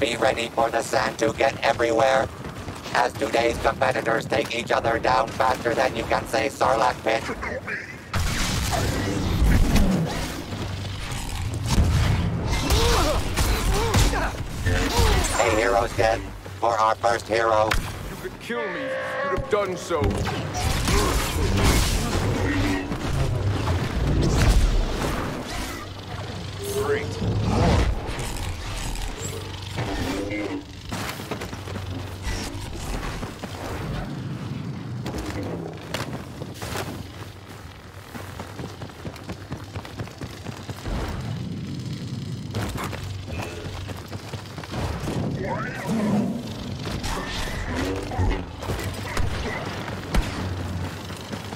Be ready for the sand to get everywhere. As today's competitors take each other down faster than you can say Sarlacc pit. A hero's dead for our first hero. You could kill me. You'd have done so. Great.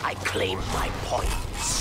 I claim my points.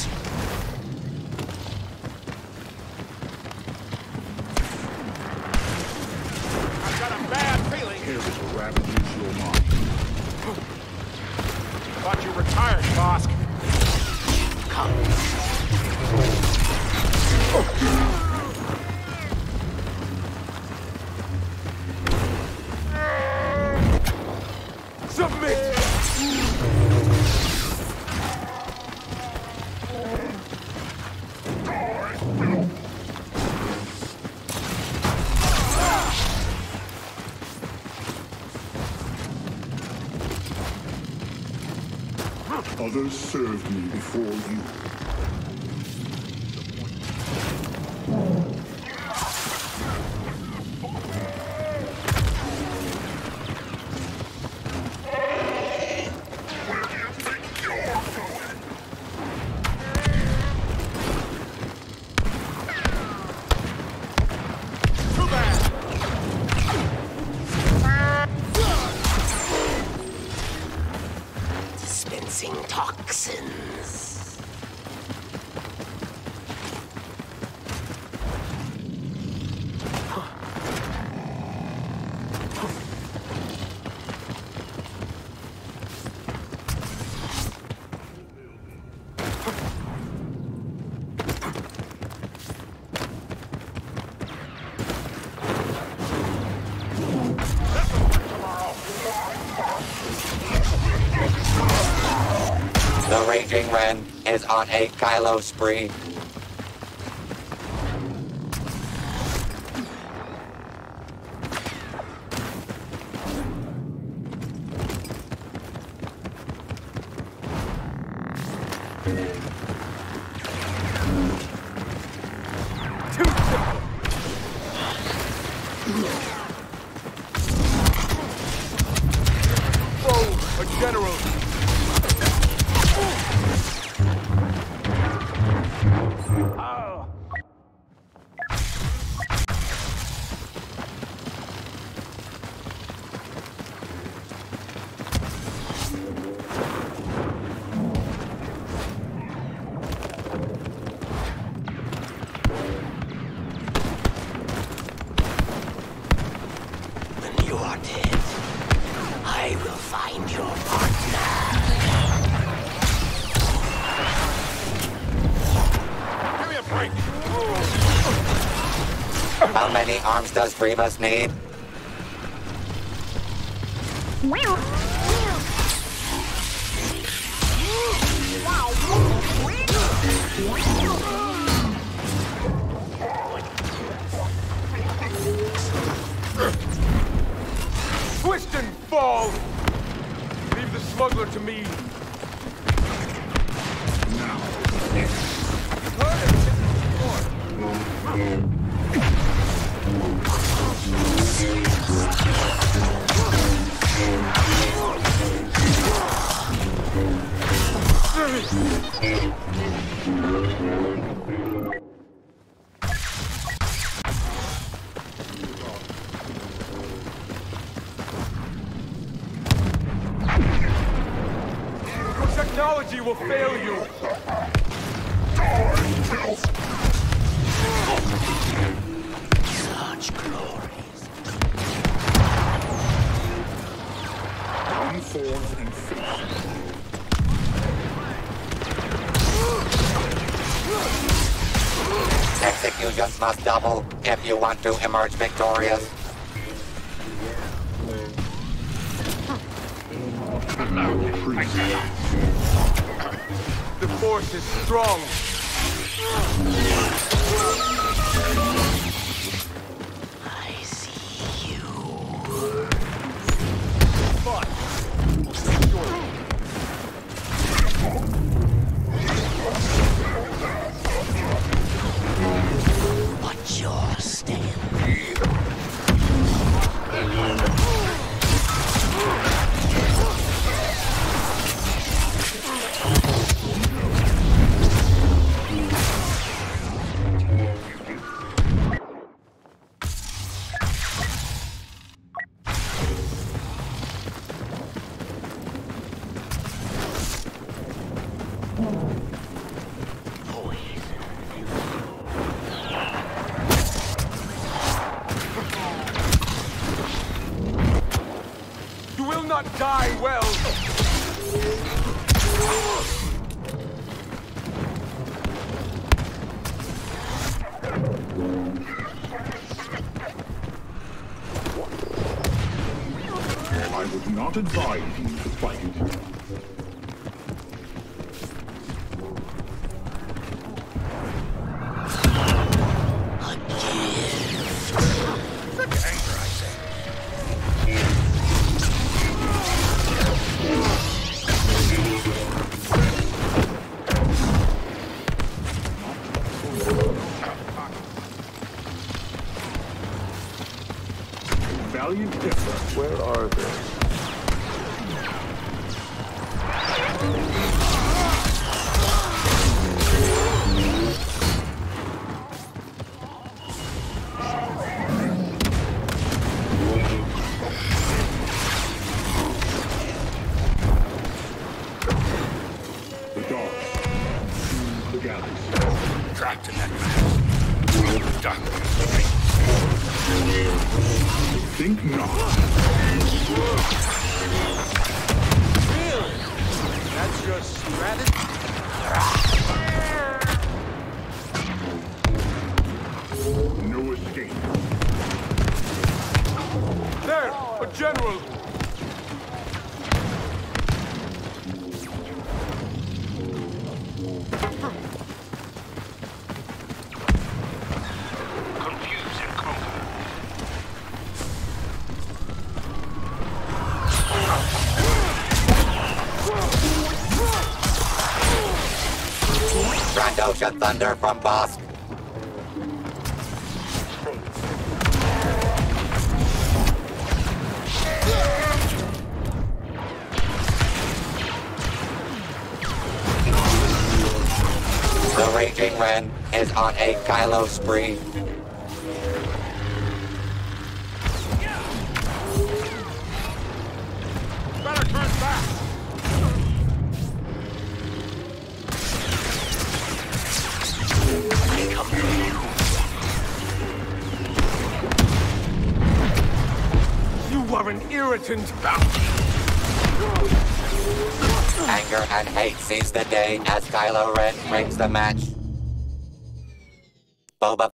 Others served me before you. The Raging Ren is on a Kylo spree. A general. How many arms does Grievous need? Twist and fall. Leave the smuggler to me. Your Technology will fail you. Such glories. And. Executions must double if you want to emerge victorious. Now, Force is strong. You will not die well. I would not advise you to fight. Valiant. Where are they? Trandoshan Thunder from Bossk. The Raging Ren is on a Kylo spree. An irritant! Anger and hate seize the day as Kylo Ren brings the match. Boba